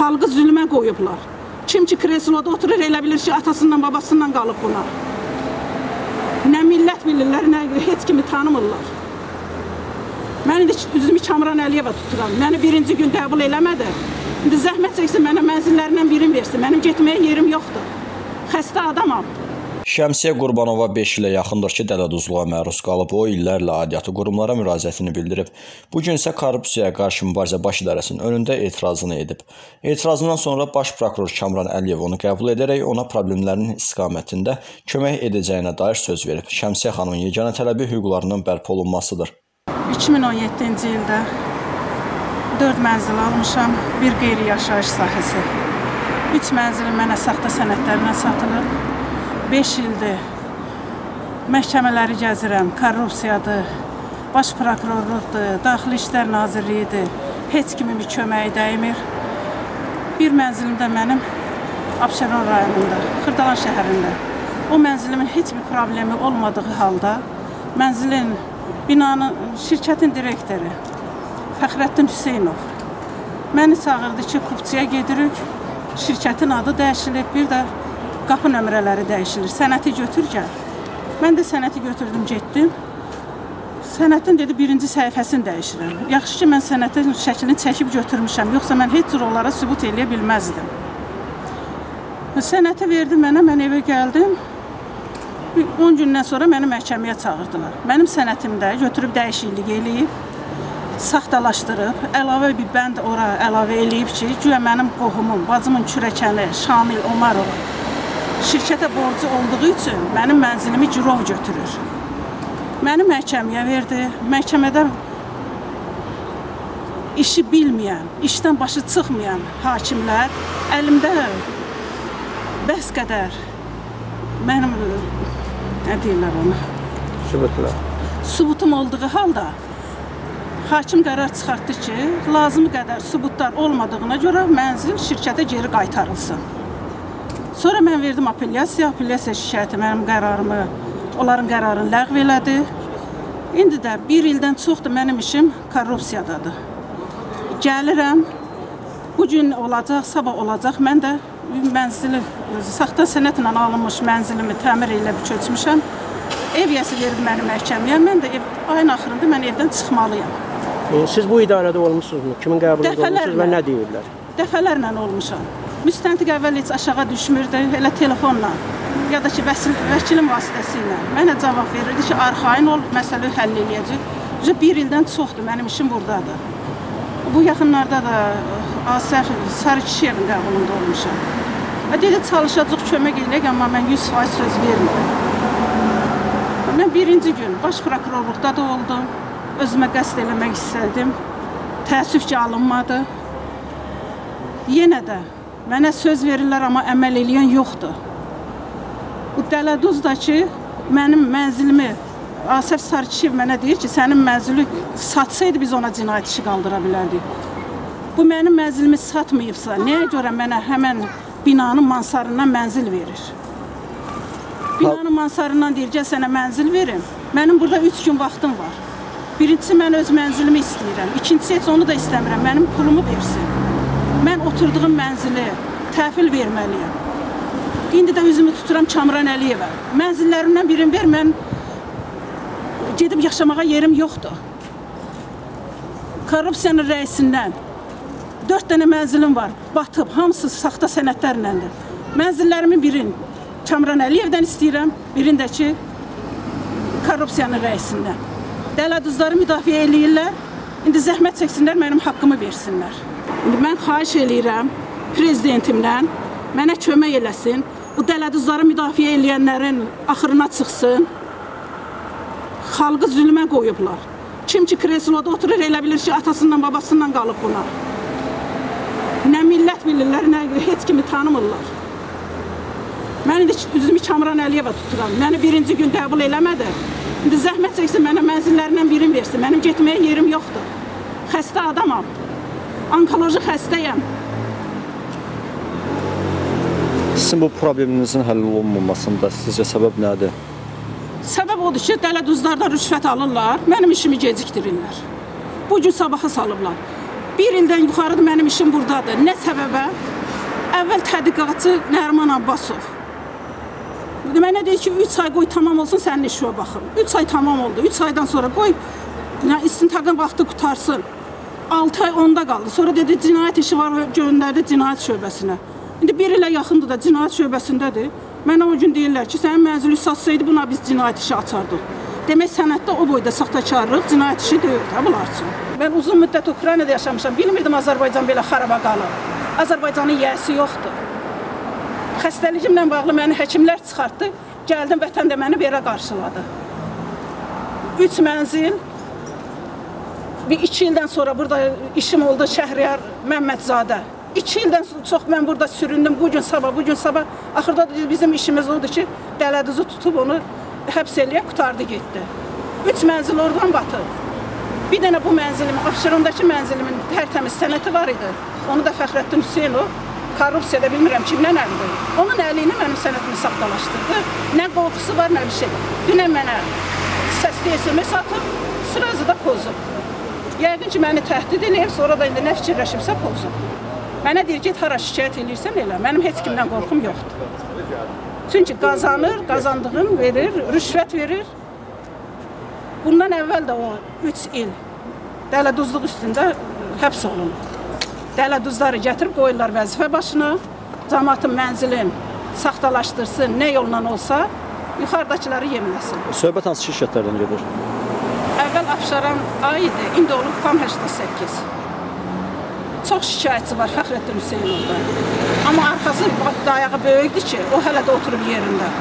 Xalqı zülmə qoyublar. Kim ki kresloda oturur elə bilir ki, atasından, babasından qalıb buna. Nə millət bilirlər, nə heç kimi tanımırlar. Mən indi üzümü Kamran Əliyeva tuturam. Məni birinci gün qəbul eləmədi. İndi zəhmət çəksin mənə mənzillərindən birini versin. Mənim getməyə yerim yoxdur. Xəstə adamam. Şəmsiyə Qurbanova 5 ilə yaxındır ki, dələduzluğa məruz qalıb. O illərlə aidiyyatı qurumlara müraciətini bildirib. Bu gün isə korrupsiyaya qarşı mübarizə baş idarəsinin önündə etirazını edib. Etirazından sonra baş prokuror Kamran Əliyev onu qəbul edərək ona problemlərinin istiqamətində kömək edəcəyinə dair söz verib. Şəmsiyə xanımın yeganə tələbi hüquqlarının bərpa olunmasıdır. 2017-ci ildə 4 mənzil almışam, bir qeyri-yaşayış sahəsi. 3 mənzilim mənə saxta sənədlərlə satılıb. 5 ildir məhkəmələri gəzirəm, korrupsiyadır, baş prokurorluqdur, Daxili İşlər Nazirliyidir. Heç kimin bir köməyi dəymir. Bir mənzilim də mənim Abşeron rayonunda, Xırdalan şəhərində. O mənzilimin heç bir problemi olmadığı halda mənzilin, binanın, şirkətin direktoru Fəxrəddin Hüseynov məni çağırdı ki, kupçuya gedirik. Şirkətin adı dəyişilib, bir də qapı nömrələri dəyişilir. Sənəti götür gəl. Mən də sənəti götürdüm, getdim. Sənətin dedi birinci səhifəsini dəyişirəm. Yaxşı ki, mən sənətin şəklini çəkib götürmüşəm. Yoxsa mən heç cür onlara sübut eləyə bilməzdim. Sənəti verdi mənə, mən evə gəldim. 10 gündən sonra məni məhkəməyə çağırdılar. Mənim sənətimdə götürüb dəyişiklik eləyib, saxtalaşdırıb, əlavə bir bənd ora əlavə eləyib ki, güya mənim qohumum, bacımın kürəkəni Şamil Omarov şirkətə borcu olduğu üçün mənim mənzilimi girov götürür. Məni məhkəməyə verdi. Məhkəmədə işi bilməyən, işdən başı çıxmayan hakimlər əlimdə bəs qədər mənim nə deyirlər ona? Sübutlar. Sübutum olduğu halda hakim qərar çıxartdı ki, lazımı qədər sübutlar olmadığına görə mənzil şirkətə geri qaytarılsın. Sonra mən verdim apellyasiya, apellyasiya şikayəti mənim qərarımı, onların qərarını ləğv elədi. İndi də bir ildən çoxdur mənim işim korrupsiyadadır. Gəlirəm, bu gün olacaq, sabah olacaq. Mən də mənzili, saxta sənədlə alınmış mənzilimi təmir bir köçmüşəm. Ev yəsi verib məni məhkəməyə. Mən də ev, ayın axırında mən evdən çıxmalıyam. Siz bu idarədə olmusunuzmu? Kimin qəbulunda olmusunuz və nə deyirlər? Dəfələrlə olmuşam. Müstəntiq əvvəl heç aşağı düşmürdü, elə telefonla ya da ki, vəsil, vəkilin vasitəsilə mənə cavab verirdi ki, arxain ol, məsələ həll eləyəcək. Üzə bir ildən çoxdur, mənim işim buradadır. Bu yaxınlarda da Asər Sarı kişi evin qəbulunda olmuşam. Dedi, çalışacaq, kömək eləyək, amma mən 100% söz vermirəm. Mən birinci gün baş prokurorluqda da oldum. Özümə qəsd eləmək istədim. Təəssüf ki, alınmadı. Yenə də Mənə söz verirlər, amma əməl eləyən yoxdur. Bu Dələduz da ki, mənim mənzilimi Asəf Sarkişev mənə deyir ki, sənin mənzili satsaydı biz ona cinayət işi qaldıra bilərdik. Bu mənim mənzilimi satmayıbsa, nəyə görə mənə həmən binanın mansarından mənzil verir? Binanın mansarından deyir, gəl sənə mənzil verim. Mənim burada 3 gün vaxtım var. Birincisi, mən öz mənzilimi istəyirəm. İkincisi, heç onu da istəmirəm. Mənim pulumu versin mən oturduğum mənzili təhvil verməliyəm. İndi də üzümü tuturam Kamran Əliyevə. Mənzillərimdən birini ver, mən gedib yaşamağa yerim yoxdur. Korrupsiyanın rəisindən 4 dənə mənzilim var, batıb, hamısı saxta sənədlərləndir. Mənzillərimin birini Kamran Əliyevdən istəyirəm, birində ki, korrupsiyanın rəisindən. Dələduzları müdafiə eləyirlər, indi zəhmət çəksinlər, mənim haqqımı versinlər. Mən xahiş eləyirəm prezidentimdən mənə kömək eləsin. Bu dələduzları müdafiə eləyənlərin axırına çıxsın. Xalqı zülmə qoyublar. Kim ki kresloda oturur elə bilir ki, atasından, babasından qalıb buna. Nə millət bilirlər, nə heç kimi tanımırlar. Mən indi üzümü Kamran Əliyeva tuturam. Məni birinci gün qəbul eləmədi. İndi zəhmət çəksin mənə mənzillərindən birini versin. Mənim getməyə yerim yoxdur. Xəstə adamam onkoloji xəstəyəm. Sizin bu probleminizin həll olunmamasında sizcə səbəb nədir? Səbəb odur ki, dələduzlardan rüşvət alırlar, mənim işimi gecikdirirlər. Bu gün sabaha salıblar. Bir ildən yuxarıdır mənim işim burdadır. Nə səbəbə? Əvvəl tədqiqatçı Nəriman Abbasov. Mənə deyir ki, 3 ay qoy tamam olsun sənin işinə baxım. 3 ay tamam oldu. 3 aydan sonra qoy istintaqın vaxtı qutarsın. 6 ay onda qaldı. Sonra dedi cinayət işi var göndərdi cinayət şöbəsinə. İndi 1 ilə yaxındır da cinayət şöbəsindədir. Mənə o gün deyirlər ki, sənin mənzili satsaydı buna biz cinayət işi açardıq. Demək sənətdə o boyda saxtakarlıq cinayət işi deyil də bunlar üçün. Mən uzun müddət Ukraynada yaşamışam. Bilmirdim Azərbaycan belə xaraba qalır. Azərbaycanın yiyəsi yoxdur. Xəstəlikimlə bağlı məni həkimlər çıxartdı. Gəldim vətəndə məni belə qarşıladı. 3 mənzil bir 2 ildən sonra burada işim oldu Şəhriyar Məmmədzadə. 2 ildən çox mən burada süründüm. Bu gün sabah, bu gün sabah axırda bizim işimiz odur ki, dələdüzü tutub onu həbs eləyə qutardı getdi. 3 mənzil oradan batıb. Bir dənə bu mənzilim, Abşerondakı mənzilimin tərtəmiz sənəti var idi. Onu da Fəxrəddin Hüseynov korrupsiyada bilmirəm kimdən əlində. Onun əli ilə mənim sənətimi saxtalaşdırdı. Nə qorxusu var, nə bir şey. Dünən mənə səsli SMS atıb, sırası da pozub. Yəqin ki, məni təhdid eləyib, sonra da indi nə fikirləşibsə pozub. Mənə deyir, get hara şikayət eləyirsən elə. Mənim heç kimdən qorxum yoxdur. Çünki qazanır, qazandığın verir, rüşvət verir. Bundan əvvəl də o 3 il dələduzluq üstündə həbs olunur. Dələduzları gətirib qoyurlar vəzifə başına, cəmaatın mənzilin saxtalaşdırsın, nə yolla olsa, yuxarıdakıları yemləsin. Söhbət hansı şirkətlərdən gedir? Əvvəl Abşaran A idi, indi olub tam 88. Çox şikayətçi var Fəxrəddin Hüseynovda. Amma arxası dayağı böyükdür ki, o hələ də oturub yerində.